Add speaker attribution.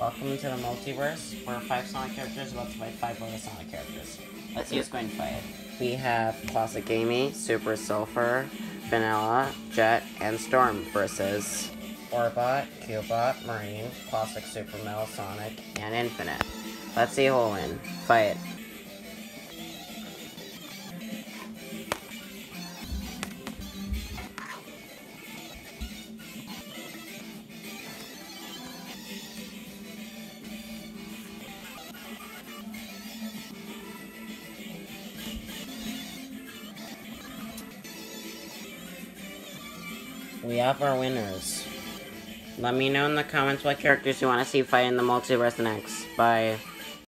Speaker 1: Welcome to the multiverse. We're five Sonic characters about to fight five other Sonic characters. Let's see who's going to fight. We have Classic Amy, Super Silver, Vanilla, Jet, and Storm versus Orbot, Cubot, Marine, Classic Super Metal Sonic, and Infinite. Let's see who will win. Fight. We have our winners. Let me know in the comments what characters you want to see fight in the multiverse next. Bye.